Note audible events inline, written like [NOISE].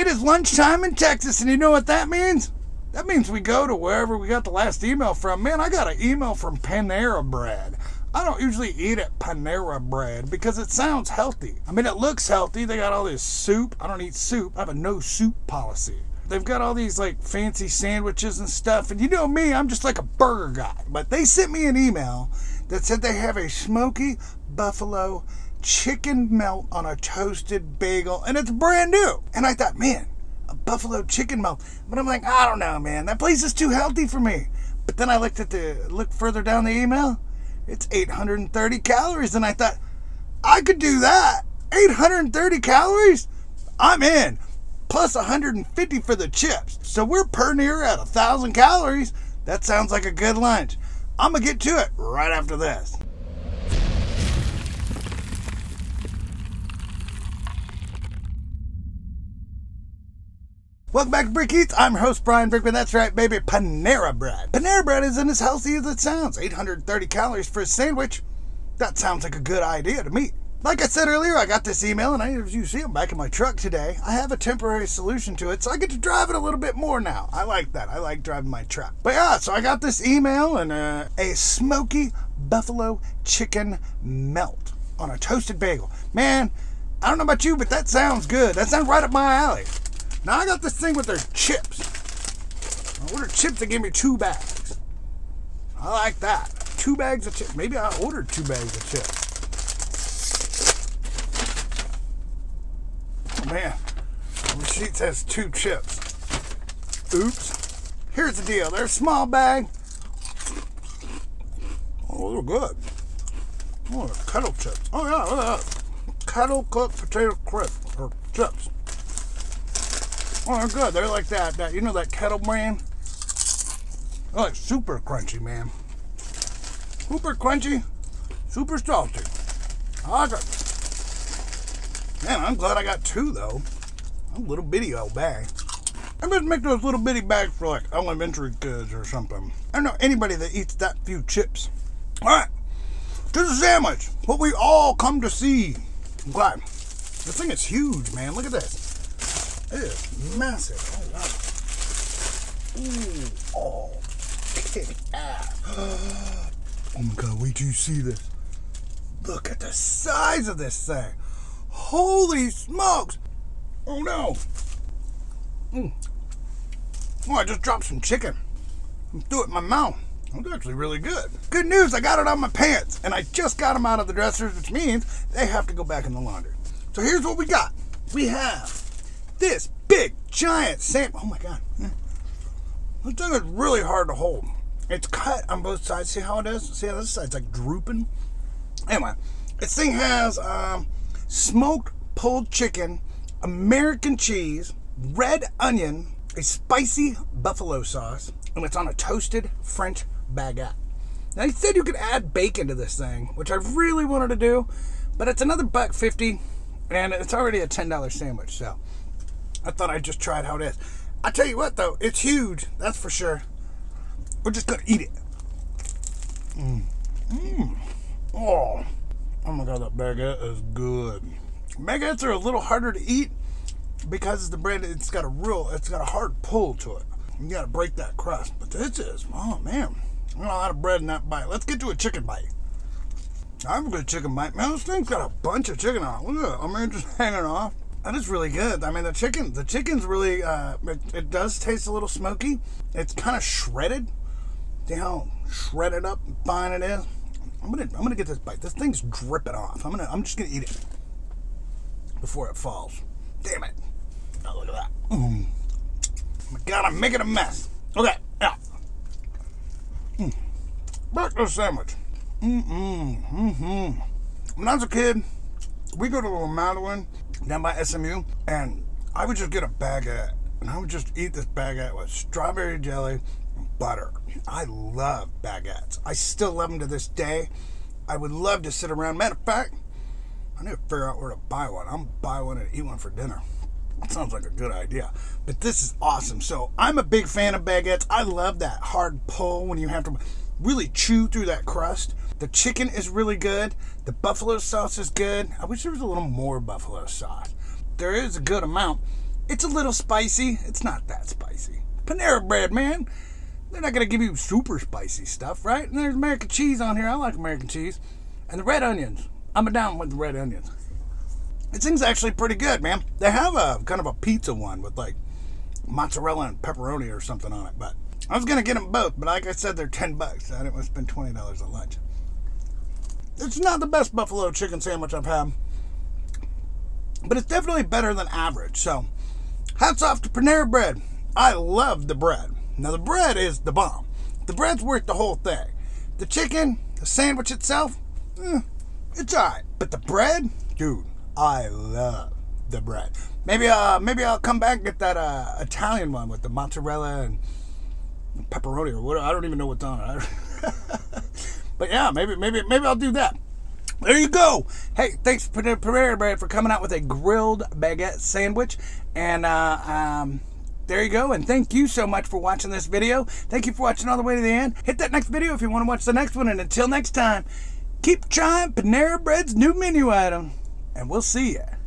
It is lunchtime in Texas, and you know what that means? That means we go to wherever we got the last email from. Man, I got an email from Panera Bread. I don't usually eat at Panera Bread because it sounds healthy. I mean, it looks healthy. They got all this soup. I don't eat soup. I have a no soup policy. They've got all these like fancy sandwiches and stuff. And you know me, I'm just like a burger guy. But they sent me an email that said they have a smoky buffalo chicken melt on a toasted baguette and it's brand new. And I thought, man, a buffalo chicken melt. But I'm like, I don't know, man. That place is too healthy for me. But then I looked at the look further down the email. It's 830 calories, and I thought I could do that. 830 calories? I'm in. Plus 150 for the chips. So we're per near at a thousand calories. That sounds like a good lunch. I'm gonna get to it right after this. Welcome back to Brick Eats. I'm your host Brian Brickman. That's right, baby. Panera Bread. Panera Bread isn't as healthy as it sounds. 830 calories for a sandwich. That sounds like a good idea to me. Like I said earlier, I got this email, and I, as you see, I'm back in my truck today. I have a temporary solution to it, so I get to drive it a little bit more now. I like that. I like driving my truck. But yeah, so I got this email and uh, a smoky buffalo chicken melt on a toasted baguette. Man, I don't know about you, but that sounds good. That sounds right up my alley. Now I got this thing with their chips. I ordered chips. They gave me two bags. I like that. Two bags of chips. Maybe I ordered two bags of chips. Oh man, the receipt says two chips. Oops. Here's the deal. They're a small bag. Oh, they're good. Oh, they're kettle chips. Oh yeah, look at that. Kettle cooked potato crisp or chips. Oh, they're good. They're like that, that you know that kettle brand? Oh, they're like super crunchy, man. Super crunchy, super salty. Ah, like it. Man, I'm glad I got two though. A little bitty old bag. I must make those little bitty bags for like elementary kids or something. I don't know anybody that eats that few chips. All right, to the sandwich. What we all come to see. I'm glad. This thing is huge, man. Look at this. It is massive. Oh, wow. Ooh. Oh, kick ass. [GASPS] Oh my god, wait till you see this. Look at the size of this thing. Holy smokes. Oh no. Mm. Oh, I just dropped some chicken. Threw it in my mouth. That's actually really good. Good news, I got it on my pants, and I just got them out of the dressers, which means they have to go back in the laundry. So here's what we got. We have this big, giant sand. Oh my god. This thing is really hard to hold. It's cut on both sides. See how it is? See how this side's like drooping? Anyway, this thing has um, smoked pulled chicken, American cheese, red onion, a spicy buffalo sauce, and it's on a toasted French baguette. Now he said you could add bacon to this thing, which I really wanted to do, but it's another buck fifty, and it's already a ten dollar sandwich. So I thought I'd just try it how it is. I tell you what, though, it's huge. That's for sure. We're just gonna eat it. Mmm. Mmm. Oh. Oh my god, that baguette is good. Baguettes are a little harder to eat because the bread. It's got a real. It's got a hard pull to it. You gotta break that crust. But this is. Oh man. a lot of bread in that bite. Let's get to a chicken bite. I have a good chicken bite. Man, this thing's got a bunch of chicken on it. Look at it. I mean, just [LAUGHS] hanging off. That is really good. I mean, the chicken, the chicken's really, uh, it, it does taste a little smoky. It's kind of shredded. See how shredded up and fine it is. I'm gonna, I'm gonna get this bite. This thing's dripping off. I'm gonna, I'm just gonna eat it before it falls. Damn it! Oh, look at that. Mm. Oh my God, I'm making a mess. Okay, yeah. Mm. The sandwich. Mm-mm, mm-hmm. When I was a kid, we go to La Madeleine down by SMU, and I would just get a baguette, and I would just eat this baguette with strawberry jelly and butter. I love baguettes. I still love them to this day. I would love to sit around. Matter of fact, I need to figure out where to buy one. I'm gonna buy one and eat one for dinner. [LAUGHS] That sounds like a good idea. But this is awesome. So I'm a big fan of baguettes. I love that hard pull when you have to really chew through that crust. The chicken is really good. The buffalo sauce is good. I wish there was a little more buffalo sauce. There is a good amount. It's a little spicy. It's not that spicy. Panera bread, man. They're not gonna give you super spicy stuff, right? And there's American cheese on here. I like American cheese. And the red onions. I'm down with the red onions. This thing's actually pretty good, man. They have a kind of a pizza one with like mozzarella and pepperoni or something on it, but I was gonna get them both, but like I said, they're ten bucks. I didn't want to spend twenty dollars at lunch. It's not the best buffalo chicken sandwich I've had, but it's definitely better than average. So, hats off to Panera Bread. I love the bread. Now the bread is the bomb. The bread's worth the whole thing. The chicken, the sandwich itself, eh, it's alright. But the bread, dude, I love the bread. Maybe uh maybe I'll come back and get that uh Italian one with the mozzarella and pepperoni or what I don't even know what's on it. [LAUGHS] but yeah, maybe maybe maybe I'll do that. There you go. Hey, thanks for Panera Bread for coming out with a grilled baguette sandwich. And uh, um, there you go. And thank you so much for watching this video. Thank you for watching all the way to the end. Hit that next video if you want to watch the next one. And until next time, keep trying Panera Bread's new menu item. And we'll see you